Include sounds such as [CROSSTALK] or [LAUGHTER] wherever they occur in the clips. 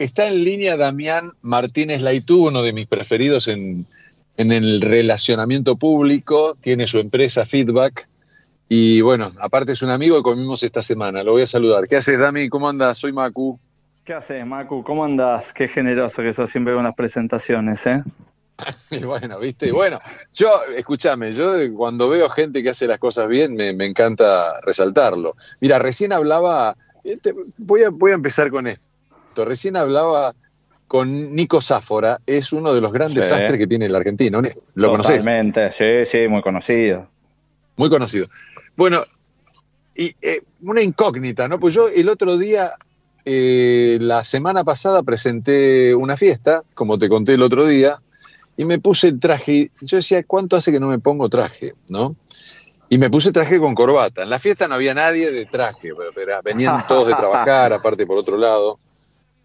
está en línea Damián Martínez Laitú, uno de mis preferidos en, en el relacionamiento público, tiene su empresa Feedback. Y bueno, aparte es un amigo que comimos esta semana, lo voy a saludar. ¿Qué haces, Dami? ¿Cómo andas? Soy Macu. ¿Qué haces, Macu? ¿Cómo andas? Qué generoso que sos siempre con las presentaciones, ¿eh? [LAUGHS] bueno, viste, bueno, yo, escúchame, yo cuando veo gente que hace las cosas bien, me, me encanta resaltarlo. Mira, recién hablaba, este, voy, a, voy a empezar con esto. Recién hablaba con Nico Sáfora, es uno de los grandes Sí. astres que tiene el argentino. ¿Lo conoces? Totalmente, sí, sí, muy conocido. Muy conocido. Bueno, y eh, una incógnita, ¿no? Pues yo el otro día, eh, la semana pasada, presenté una fiesta, como te conté el otro día, y me puse el traje. Yo decía, ¿cuánto hace que no me pongo traje? ¿No? Y me puse traje con corbata. En la fiesta no había nadie de traje, pero- pero venían todos de trabajar, [LAUGHS] aparte por otro lado.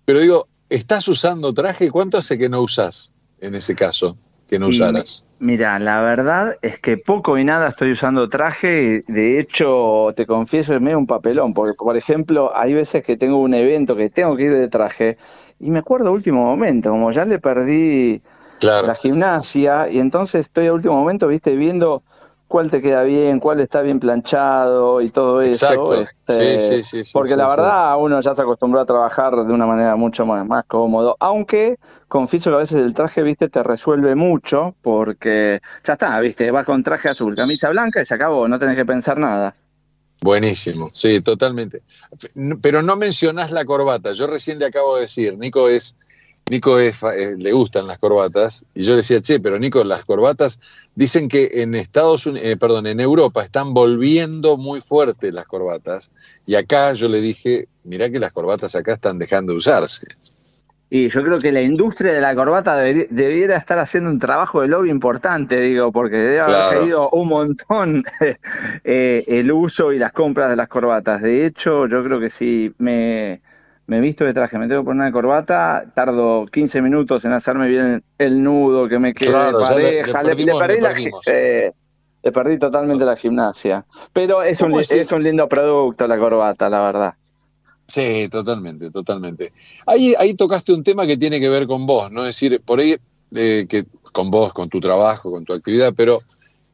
Pero digo, ¿estás usando traje? ¿Cuánto hace que no usas en ese caso? Que no usaras. Mira, la verdad es que poco y nada estoy usando traje. y De hecho, te confieso, es medio un papelón, porque, por ejemplo, hay veces que tengo un evento que tengo que ir de traje y me acuerdo a último momento, como ya le perdí Claro. la gimnasia y entonces estoy a último momento, viste, viendo cuál te queda bien, cuál está bien planchado y todo eso. Exacto. este, sí, sí, sí, sí, porque la verdad uno ya se acostumbró a trabajar de una manera mucho más, más cómodo, aunque confieso que a veces el traje, viste, te resuelve mucho porque ya está, viste, vas con traje azul, camisa blanca y se acabó, no tenés que pensar nada. Buenísimo, sí, totalmente. Pero no mencionás la corbata. Yo recién le acabo de decir, Nico es, Nico es, eh, le gustan las corbatas, y yo le decía, che, pero Nico, las corbatas dicen que en Estados Unidos, perdón, en Europa están volviendo muy fuertes las corbatas, y acá yo le dije, mirá que las corbatas acá están dejando de usarse. Y yo creo que la industria de la corbata debiera estar haciendo un trabajo de lobby importante, digo, porque debe haber Claro. caído un montón [LAUGHS] eh, el uso y las compras de las corbatas. De hecho, yo creo que si me, me visto de traje, me tengo que poner una corbata, tardo 15 minutos en hacerme bien el nudo, que me quede Claro, ya le- le pareja, le, perdimos, le perdí la eh, le perdí totalmente la gimnasia. Pero es un, ¿Cómo li- es es un lindo producto la corbata, la verdad. Sí, totalmente, totalmente. Ahí, ahí tocaste un tema que tiene que ver con vos, ¿no? Es decir, por ahí, eh, que con vos, con tu trabajo, con tu actividad, pero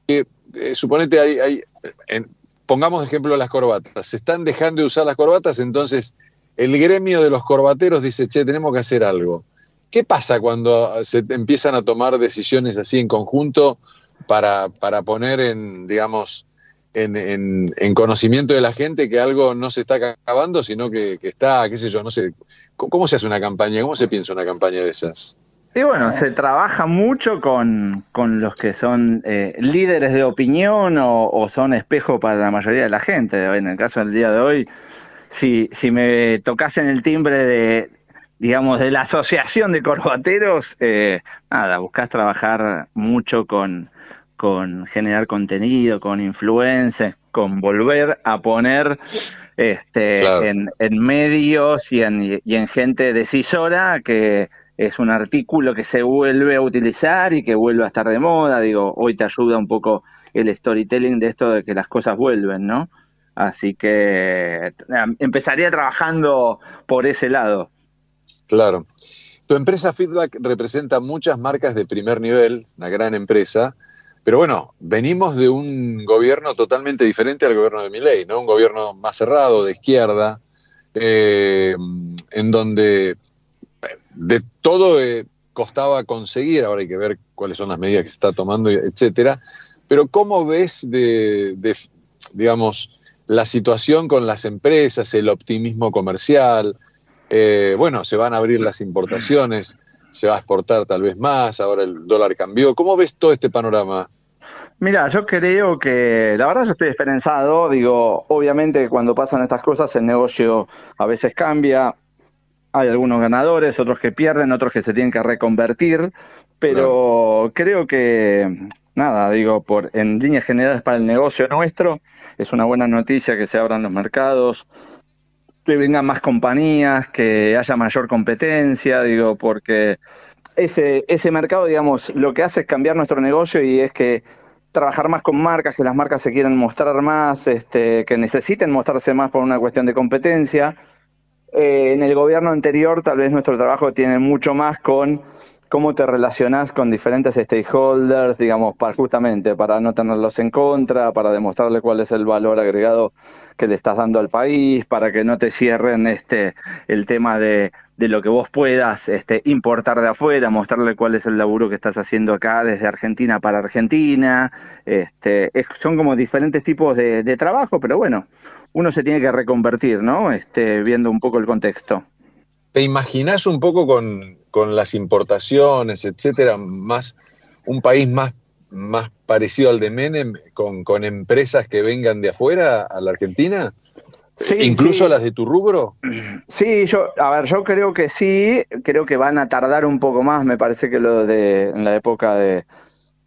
que eh, suponete, hay, hay, en- pongamos de ejemplo las corbatas. Se están dejando de usar las corbatas, entonces el gremio de los corbateros dice, che, tenemos que hacer algo. ¿Qué pasa cuando se empiezan a tomar decisiones así en conjunto para, para poner en, digamos, en, en- en conocimiento de la gente que algo no se está acabando, sino que, está, qué sé yo, no sé. ¿Cómo, cómo se hace una campaña? ¿Cómo se piensa una campaña de esas? Y bueno, se trabaja mucho con, con los que son eh, líderes de opinión o, o son espejo para la mayoría de la gente. En el caso del día de hoy, si, si me tocasen el timbre de, digamos, de la asociación de corbateros, eh, nada, buscas trabajar mucho con, con generar contenido, con influencers, con volver a poner este, Claro. en, en medios y en, y en gente decisora que es un artículo que se vuelve a utilizar y que vuelve a estar de moda. Digo, hoy te ayuda un poco el storytelling de esto de que las cosas vuelven, ¿no? Así que eh, empezaría trabajando por ese lado. Claro. Tu empresa Feedback representa muchas marcas de primer nivel, una gran empresa, pero bueno, venimos de un gobierno totalmente diferente al gobierno de Milei, ¿no? Un gobierno más cerrado, de izquierda, eh, en donde de todo eh, costaba conseguir, ahora hay que ver cuáles son las medidas que se está tomando, etcétera. Pero ¿cómo ves de, de, digamos, la situación con las empresas, el optimismo comercial? Eh, bueno, se van a abrir las importaciones, se va a exportar tal vez más, ahora el dólar cambió. ¿Cómo ves todo este panorama? Mira, yo creo que, la verdad yo estoy esperanzado, digo, obviamente cuando pasan estas cosas el negocio a veces cambia, hay algunos ganadores, otros que pierden, otros que se tienen que reconvertir, pero creo que, nada, digo, por en líneas generales para el negocio nuestro, es una buena noticia que se abran los mercados, que vengan más compañías, que haya mayor competencia, digo, porque ese, ese mercado, digamos, lo que hace es cambiar nuestro negocio y es que trabajar más con marcas, que las marcas se quieran mostrar más, este, que necesiten mostrarse más por una cuestión de competencia. eh, en el gobierno anterior tal vez nuestro trabajo tiene mucho más con cómo te relacionás con diferentes stakeholders, digamos, para, justamente para no tenerlos en contra, para demostrarle cuál es el valor agregado que le estás dando al país, para que no te cierren este el tema de, de lo que vos puedas este, importar de afuera, mostrarle cuál es el laburo que estás haciendo acá desde Argentina para Argentina. Este, son como diferentes tipos de, de trabajo, pero bueno, uno se tiene que reconvertir, ¿no? Este, viendo un poco el contexto. ¿Te imaginas un poco con, con, las importaciones, etcétera, más un país más, más parecido al de Menem, con, con empresas que vengan de afuera a la Argentina? Sí, ¿Incluso las de tu rubro? Sí, yo, a ver, yo creo que sí, creo que van a tardar un poco más, me parece que lo de en la época de,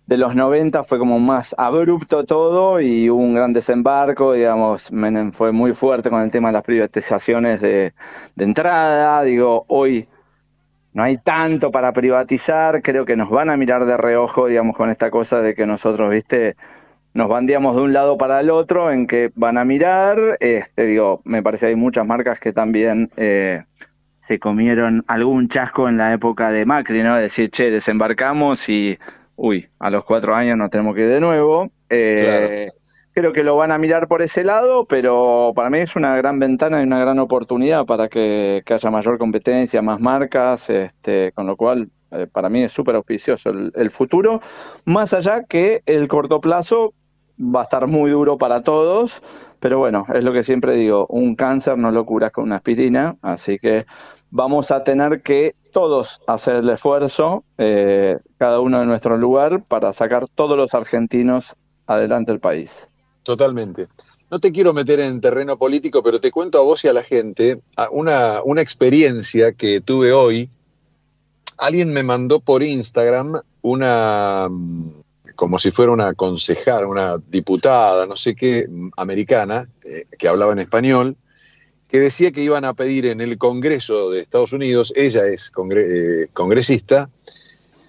de los 90 fue como más abrupto todo y hubo un gran desembarco, digamos, Menem fue muy fuerte con el tema de las privatizaciones de, de entrada, digo, hoy no hay tanto para privatizar, creo que nos van a mirar de reojo, digamos, con esta cosa de que nosotros, viste, nos bandeamos de un lado para el otro, en que van a mirar, este, digo, me parece que hay muchas marcas que también eh, se comieron algún chasco en la época de Macri, ¿no? decir, che, desembarcamos y uy, a los cuatro años nos tenemos que ir de nuevo. Eh, creo que lo van a mirar por ese lado, pero para mí es una gran ventana y una gran oportunidad para que, haya mayor competencia, más marcas, este, con lo cual eh, para mí es súper auspicioso el, futuro, más allá que el corto plazo va a estar muy duro para todos, pero bueno, es lo que siempre digo, un cáncer no lo curas con una aspirina, así que vamos a tener que todos hacer el esfuerzo, eh, cada uno en nuestro lugar, para sacar todos los argentinos adelante el país. Totalmente. No te quiero meter en terreno político, pero te cuento a vos y a la gente una, una experiencia que tuve hoy. Alguien me mandó por Instagram una, como si fuera una concejal, una diputada, no sé qué, americana, eh, que hablaba en español, que decía que iban a pedir en el Congreso de Estados Unidos, ella es eh, congresista,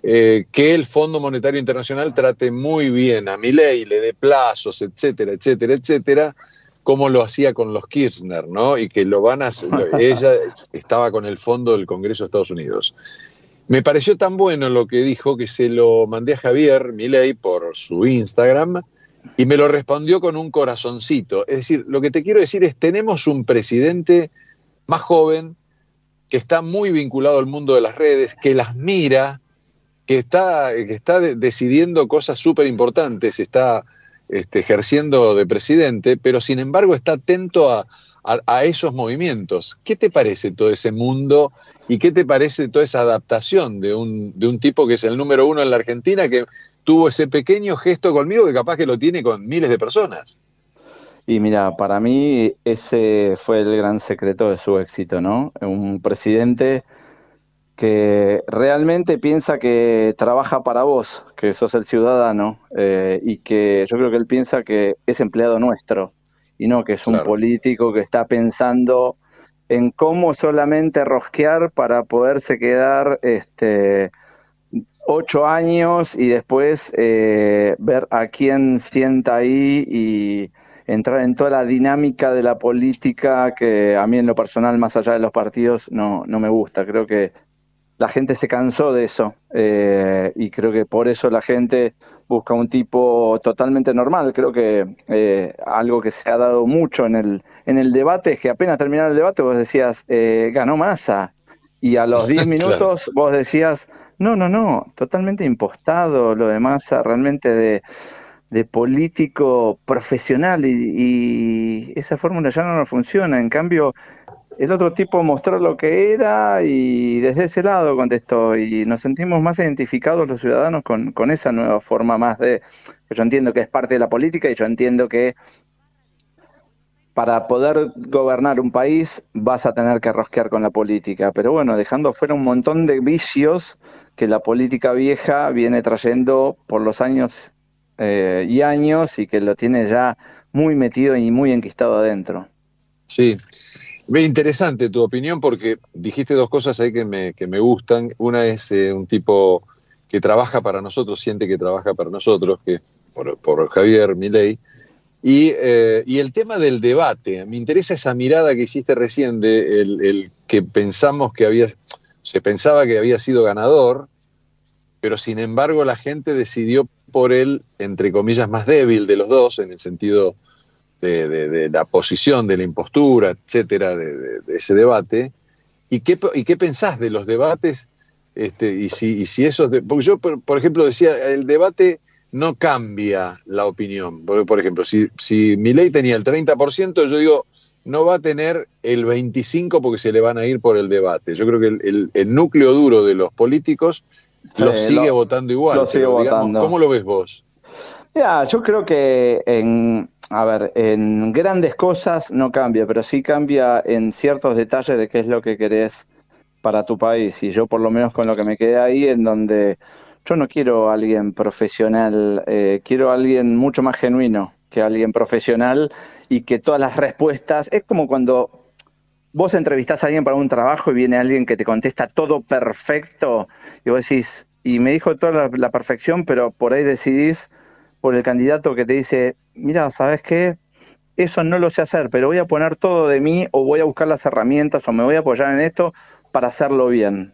eh, que el Fondo Monetario Internacional trate muy bien a ley, le dé plazos, etcétera, etcétera, etcétera, como lo hacía con los Kirchner, ¿no? Y que lo van a [LAUGHS] ella estaba con el fondo del Congreso de Estados Unidos. Me pareció tan bueno lo que dijo que se lo mandé a Javier Milei por su Instagram y me lo respondió con un corazoncito. Es decir, lo que te quiero decir es, tenemos un presidente más joven, que está muy vinculado al mundo de las redes, que las mira, que está, que está decidiendo cosas súper importantes, está este, ejerciendo de presidente, pero sin embargo está atento a, a, esos movimientos. ¿Qué te parece todo ese mundo y qué te parece toda esa adaptación de un, de un tipo que es el número uno en la Argentina que tuvo ese pequeño gesto conmigo que capaz que lo tiene con miles de personas? Y mira, para mí ese fue el gran secreto de su éxito, ¿no? Un presidente que realmente piensa que trabaja para vos, que sos el ciudadano, eh, y que yo creo que él piensa que es empleado nuestro y no que es un político que está pensando en cómo solamente rosquear para poderse quedar este ocho años y después eh, ver a quién sienta ahí y entrar en toda la dinámica de la política que a mí en lo personal, más allá de los partidos, no, no me gusta. Creo que la gente se cansó de eso eh, y creo que por eso la gente busca un tipo totalmente normal. Creo que eh, algo que se ha dado mucho en el, en el debate es que apenas terminaba el debate vos decías, eh, ganó masa. Y a los 10 [LAUGHS] minutos vos decías, no, no, no, totalmente impostado lo de masa, realmente de, de político profesional y, y esa fórmula ya no funciona. En cambio, el otro tipo mostró lo que era y desde ese lado contestó y nos sentimos más identificados los ciudadanos con, con esa nueva forma más de, yo entiendo que es parte de la política y yo entiendo que para poder gobernar un país vas a tener que rosquear con la política, pero bueno, dejando fuera un montón de vicios que la política vieja viene trayendo por los años eh, y años y que lo tiene ya muy metido y muy enquistado adentro. Sí, Interesante tu opinión porque dijiste dos cosas ahí que me, que me gustan. Una es eh, un tipo que trabaja para nosotros, siente que trabaja para nosotros, que por, por Javier Milei. Y, eh, y, el tema del debate, me interesa esa mirada que hiciste recién de el, que pensamos que había, se pensaba que había sido ganador, pero sin embargo la gente decidió por él, entre comillas, más débil de los dos, en el sentido de, la posición, de la impostura, etcétera, de, ese debate. ¿Y qué, ¿Y qué pensás de los debates? Este, y, si, y si esos. porque yo, por, ejemplo, decía, el debate no cambia la opinión. Por, ejemplo, si, si ley tenía el 30%, yo digo, no va a tener el 25% porque se le van a ir por el debate. Yo creo que el, núcleo duro de los políticos lo sigue votando igual. ¿Cómo lo ves vos? Ya, yo creo que en, a ver, en grandes cosas no cambia, pero sí cambia en ciertos detalles de qué es lo que querés para tu país. Y yo por lo menos con lo que me quedé ahí, en donde yo no quiero a alguien profesional, eh, quiero a alguien mucho más genuino que alguien profesional y que todas las respuestas, es como cuando vos entrevistás a alguien para un trabajo y viene alguien que te contesta todo perfecto y vos decís, y me dijo toda la perfección, pero por ahí decidís por el candidato que te dice, mira, ¿sabes qué? Eso no lo sé hacer, pero voy a poner todo de mí o voy a buscar las herramientas o me voy a apoyar en esto para hacerlo bien.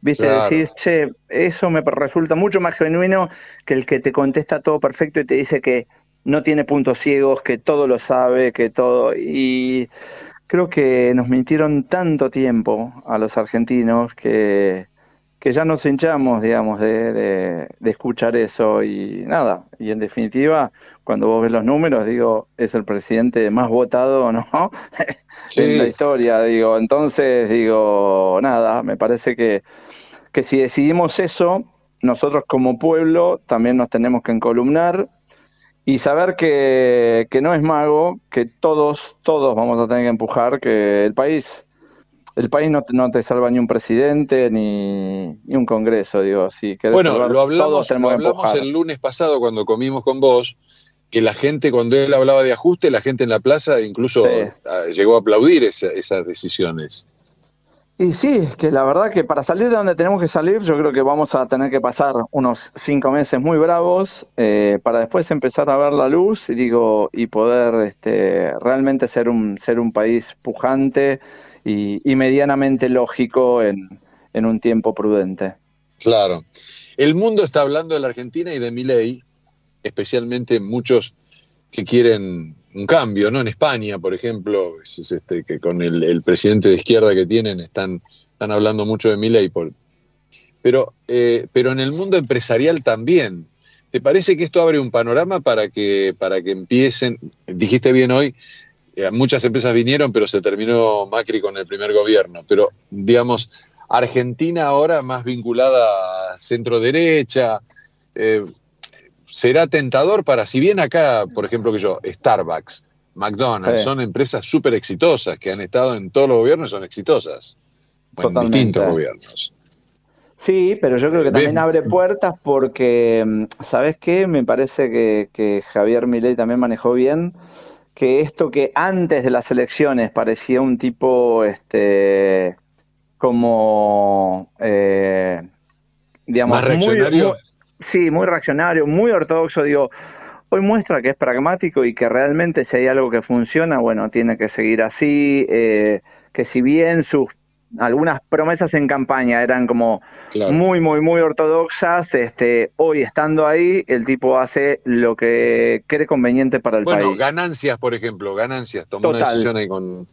¿Viste? Decís, che, eso me resulta mucho más genuino que el que te contesta todo perfecto y te dice que no tiene puntos ciegos, que todo lo sabe, que todo. Y creo que nos mintieron tanto tiempo a los argentinos que, que ya nos hinchamos, digamos, de, de, escuchar eso y nada. Y en definitiva, cuando vos ves los números, digo, es el presidente más votado, ¿no? [LAUGHS] en la historia, digo. Entonces, digo, nada, me parece que, que si decidimos eso, nosotros como pueblo también nos tenemos que encolumnar y saber que, que no es mago, que todos, todos vamos a tener que empujar, que el país el país no te, no te salva ni un presidente ni, un congreso, digo, si Bueno, lo hablamos, lo hablamos el lunes pasado cuando comimos con vos, que la gente, cuando él hablaba de ajuste, la gente en la plaza incluso llegó a aplaudir esas decisiones. Y sí, que la verdad que para salir de donde tenemos que salir, yo creo que vamos a tener que pasar unos cinco meses muy bravos eh, para después empezar a ver la luz y digo y poder este, realmente ser un ser un país pujante y, medianamente lógico en, un tiempo prudente. Claro. El mundo está hablando de la Argentina y de mi ley, especialmente muchos que quieren un cambio, ¿no? En España, por ejemplo, es este, que con el, presidente de izquierda que tienen están, están hablando mucho de mi ley. pero, eh, pero en el mundo empresarial también. ¿Te parece que esto abre un panorama para que, para que empiecen, dijiste bien hoy, eh, muchas empresas vinieron, pero se terminó Macri con el primer gobierno. Pero, digamos, Argentina ahora más vinculada a centro derecha, eh, será tentador para, si bien acá, por ejemplo, que yo, Starbucks, McDonald's, son empresas súper exitosas que han estado en todos los gobiernos y son exitosas. en distintos gobiernos. Sí, pero yo creo que también abre puertas porque, mm, ¿sabes qué? Me parece que, que Javier Milei también manejó bien que esto que antes de las elecciones parecía un tipo este como eh, digamos Muy, sí muy reaccionario muy ortodoxo digo hoy muestra que es pragmático y que realmente si hay algo que funciona bueno tiene que seguir así eh, que si bien sus algunas promesas en campaña eran como muy, muy, muy ortodoxas. Este, hoy estando ahí, el tipo hace lo que cree conveniente para el país. Bueno, ganancias, por ejemplo, ganancias. Tomó una decisión ahí con.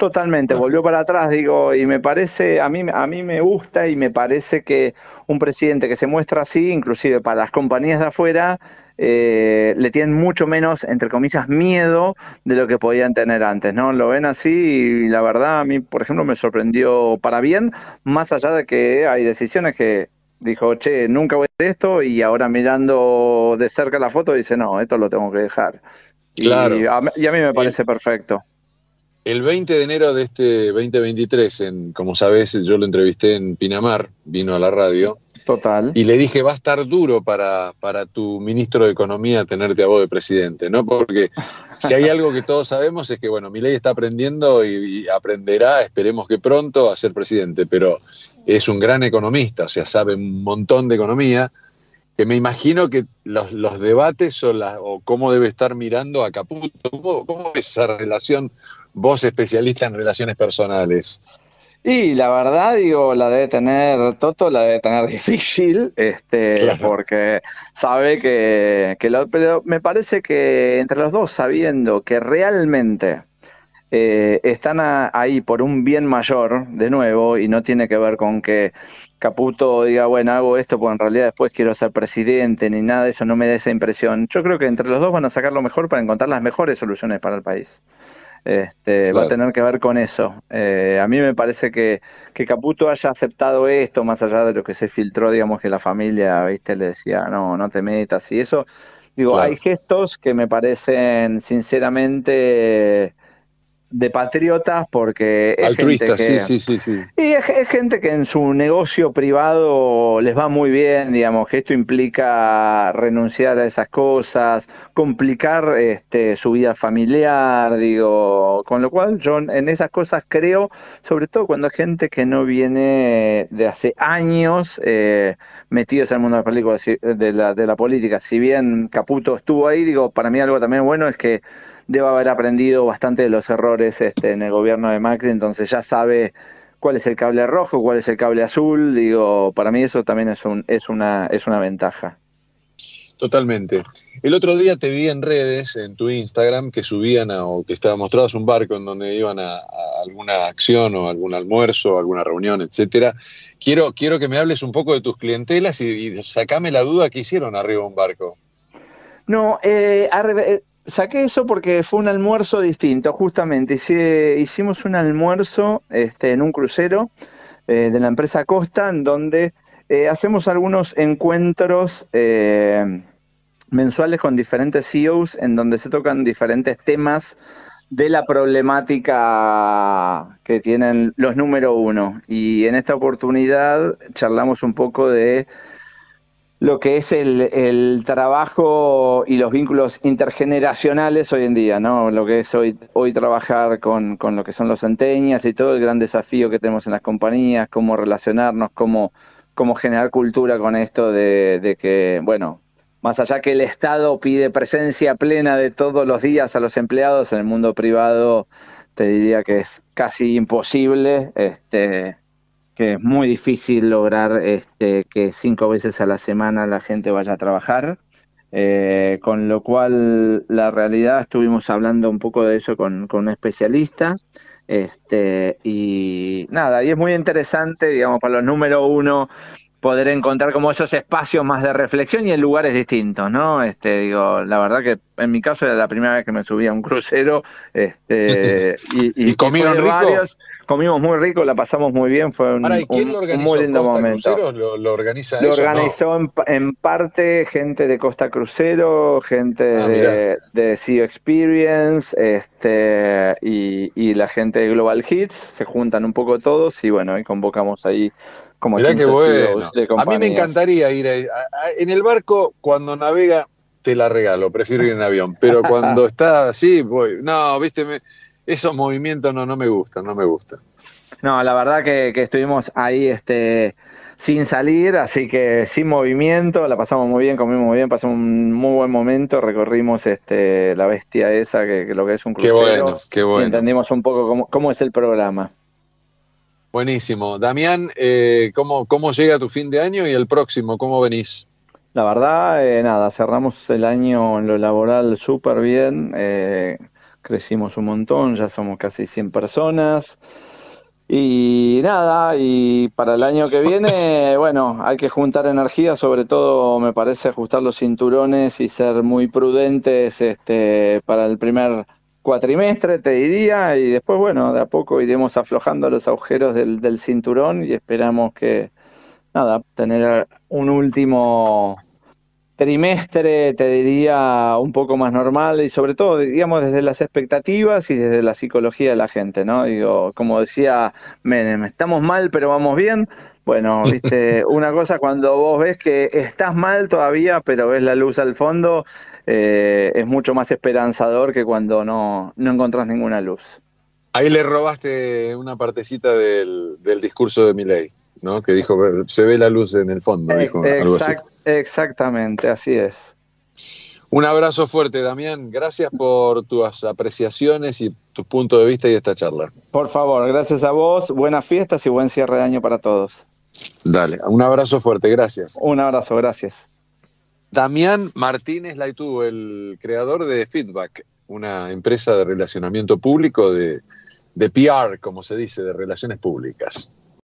Totalmente, volvió para atrás, digo, y me parece, a mí, a mí me gusta y me parece que un presidente que se muestra así, inclusive para las compañías de afuera, eh, le tienen mucho menos, entre comillas, miedo de lo que podían tener antes, ¿no? Lo ven así y la verdad a mí, por ejemplo, me sorprendió para bien, más allá de que hay decisiones que dijo, che, nunca voy a hacer esto y ahora mirando de cerca la foto dice, no, esto lo tengo que dejar. Claro. Y a, mí me parece perfecto. El 20 de enero de este 2023, en, como sabes, yo lo entrevisté en Pinamar, vino a la radio. Total. Y le dije, va a estar duro para, para tu ministro de Economía tenerte a vos de presidente, ¿no? Porque si hay algo que todos sabemos es que, bueno, mi ley está aprendiendo y, aprenderá, esperemos que pronto, a ser presidente, pero es un gran economista, o sea, sabe un montón de economía. que me imagino que los, debates o, la, o, cómo debe estar mirando a Caputo, ¿cómo, ¿cómo es esa relación, vos especialista en relaciones personales? Y la verdad, digo, la debe tener Toto, la debe tener [LAUGHS] difícil, este, porque sabe que, que lo, pero me parece que entre los dos, sabiendo que realmente eh, están ahí por un bien mayor, de nuevo, y no tiene que ver con que Caputo diga, bueno, hago esto porque en realidad después quiero ser presidente, ni nada de eso, no me da esa impresión. Yo creo que entre los dos van a sacar lo mejor para encontrar las mejores soluciones para el país. Este, Va a tener que ver con eso. Eh, a mí me parece que, que Caputo haya aceptado esto, más allá de lo que se filtró, digamos que la familia, viste, le decía, no, no te metas y eso. Digo, hay gestos que me parecen sinceramente de patriotas porque es Altruistas, gente que, sí, sí, sí, Y es, gente que en su negocio privado les va muy bien, digamos, que esto implica renunciar a esas cosas, complicar este, su vida familiar, digo, con lo cual yo en esas cosas creo, sobre todo cuando hay gente que no viene de hace años eh, metidos en el mundo de la, película, de, la, de la política, si bien Caputo estuvo ahí, digo, para mí algo también bueno es que debe haber aprendido bastante de los errores este, en el gobierno de Macri, entonces ya sabe cuál es el cable rojo, cuál es el cable azul, digo, para mí eso también es, un, es, una, es una ventaja. Totalmente. El otro día te vi en redes, en tu Instagram, que subían a, o que estaba mostrabas un barco en donde iban a, alguna acción o algún almuerzo, alguna reunión, etcétera. Quiero, quiero que me hables un poco de tus clientelas y, y sacame la duda que hicieron arriba de un barco. No, eh saqué eso porque fue un almuerzo distinto, justamente. hicimos un almuerzo este, en un crucero eh, de la empresa Costa, en donde eh, hacemos algunos encuentros eh, mensuales con diferentes CEOs, en donde se tocan diferentes temas de la problemática que tienen los número uno. Y en esta oportunidad charlamos un poco de lo que es el, trabajo y los vínculos intergeneracionales hoy en día, ¿no? Lo que es hoy, hoy trabajar con, con lo que son los centenias y todo el gran desafío que tenemos en las compañías, cómo relacionarnos, cómo, cómo generar cultura con esto de, de que, bueno, más allá que el Estado pide presencia plena de todos los días a los empleados, en el mundo privado te diría que es casi imposible, este, que es muy difícil lograr este, que cinco veces a la semana la gente vaya a trabajar. Eh, con lo cual la realidad estuvimos hablando un poco de eso con, con un especialista este, y nada, y es muy interesante, digamos, para los número uno poder encontrar como esos espacios más de reflexión y en lugares distintos, ¿no? Este, digo, la verdad que en mi caso era la primera vez que me subía a un crucero, este, [LAUGHS] y, y, comieron Varios, comimos muy rico, la pasamos muy bien, fue un, muy lindo momento. lo, organiza Lo organizó en, parte gente de Costa Crucero, gente ah, de, de Sea Experience, este, y, la gente de Global Hits, se juntan un poco todos y bueno, y convocamos ahí como Mirá qué bueno. A mí me encantaría ir en el barco cuando navega te la regalo, prefiero ir en avión, pero [LAUGHS] cuando está así, voy. No, viste, me, esos movimientos no, no me gustan, no me gustan. No, la verdad que, estuvimos ahí este, sin salir, así que sin movimiento, la pasamos muy bien, comimos muy bien, pasamos un muy buen momento, recorrimos este, la bestia esa, que, lo que es un crucero. Qué bueno, qué bueno. Y entendimos un poco cómo, cómo es el programa. Buenísimo. Damián, eh, ¿cómo, ¿cómo llega tu fin de año y el próximo? ¿Cómo venís? La verdad, eh, nada, cerramos el año en lo laboral súper bien. Eh, crecimos un montón, ya somos casi 100 personas. Y nada, y para el año que [LAUGHS] viene, bueno, hay que juntar energía, sobre todo me parece ajustar los cinturones y ser muy prudentes este, para el primer cuatrimestre, te diría, y después, bueno, de a poco iremos aflojando los agujeros del, del cinturón y esperamos que, nada, tener un último trimestre, te diría, un poco más normal y sobre todo, digamos, desde las expectativas y desde la psicología de la gente, ¿no? Digo, como decía Menem, estamos mal pero vamos bien. Bueno, [LAUGHS] viste, una cosa cuando vos ves que estás mal todavía pero ves la luz al fondo, eh, es mucho más esperanzador que cuando no, no encontrás ninguna luz. Ahí le robaste una partecita del, del discurso de Milei. ¿no? Que dijo, se ve la luz en el fondo, dijo algo así. Exactamente, así es. Un abrazo fuerte, Damián. Gracias por tus apreciaciones y tu punto de vista y esta charla. Por favor, gracias a vos. Buenas fiestas y buen cierre de año para todos. Dale, un abrazo fuerte, gracias. Un abrazo, gracias. Damián Martínez Laitú, el creador de Feedback, una empresa de relacionamiento público, de, de PR, como se dice, de relaciones públicas.